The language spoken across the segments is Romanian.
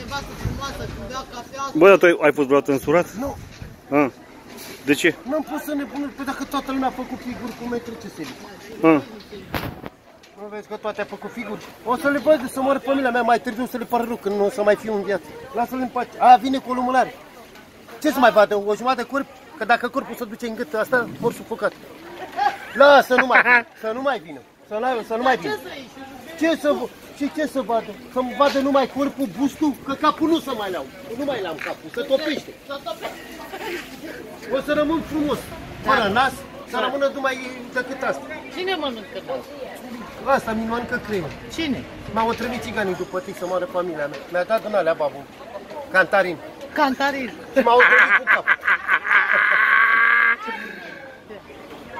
nevastă frumoasă, când bea cafea. Bă, dar tu ai, ai fost vreodată însurat? Nu, Ah. De ce? n-am pus să nebunul, păi dacă toată lumea a făcut figuri, cum mai trece să Ah. Nu vezi că toate a făcut figuri? O să le văd să moară familia mea mai târziu să le pară rău când nu o să mai fiu în viață. Lasă-le în pace. A, vine cu o lumânare. Ce să mai vadă? O jumătate de corp? Că dacă corpul se duce în gât, asta mor sufocat. Lasă, nu mai vină. Să nu mai vină. Să nu, să nu mai vină. Ce să, v- ce, ce să vadă? Să vadă numai corpul, bustul, că capul nu să mai lau. Nu mai lau capul, să topește. O să rămân frumos, fără nas, să rămână numai decât asta. Cine mănâncă nou? Asta mi mănâncă creierul. Cine? M-au otrăvit țiganii după tic să moară familia mea. Mi-a dat în alea babu. Cantarin. Cantarin. Și m-au otrăvit cu cap.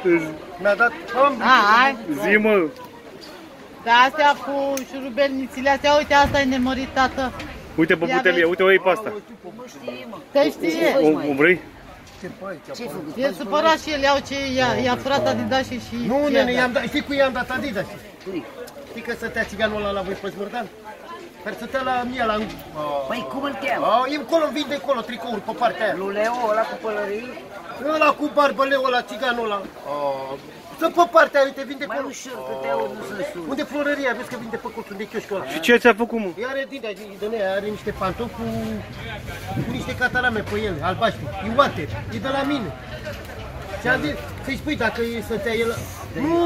Mi-a dat... Am... Hai, Zi, mă. Dar astea cu șurubelnițile astea, uite, asta e nemărit, tată. Uite pe Ia butelie, vezi. uite o iei pe asta. Te știe. O, o vrei? Ce băi, ce apărut. E supărat și el, iau ce i-a, i-a furat Adidas și... și Nu, și nene, i-a i-am dat. dat, știi cu i-am dat Adidas? Știi că stătea țiganul ăla la voi pe Smurdan? Care stătea la mie, la... Păi cum îl cheamă? A, e acolo, vinde acolo tricouri pe partea aia. Luleo ăla cu pălării? Ăla cu barbăleu ăla, țiganul ăla. A, Să pe partea aia, uite, vinde Mai acolo. ușor, că te aud, nu sunt sus. Unde florăria? Vezi că vinde pe colțul de chioșcul ăla. Și ce ți-a făcut, mă? Ea are din de din aia, are niște pantofi cu, cu niște catarame pe ele, albaștri. E water, e de la mine. Și am zis, să-i spui dacă e să ți el... Nu,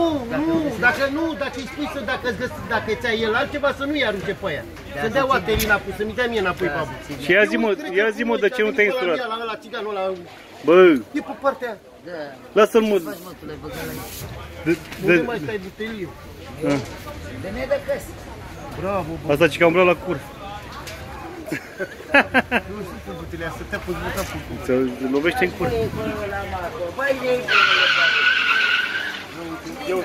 nu, dacă nu, dacă îi spui să dacă, îți găsi, dacă ți-a el altceva, să nu-i arunce pe aia. Să dea water înapoi, să mi dea mie înapoi babu. Și ia zi, mă, Eu cred ia că zi, mă, cu de ăsta ce nu a te-ai venit pe la instruat? mine, La, la țiganul ăla, Bă, e pe partea aia. Da. lasă-l, mă. Faci mă, tu le băgă la De, Unde de, mai stai butelie? De ne de căs. Bravo, bă. asta ce că am luat la cur. Nu știu pe butelia, să te pus buta cu Să lovește în cur. Băi, până la Marco. Băi, ei, Ia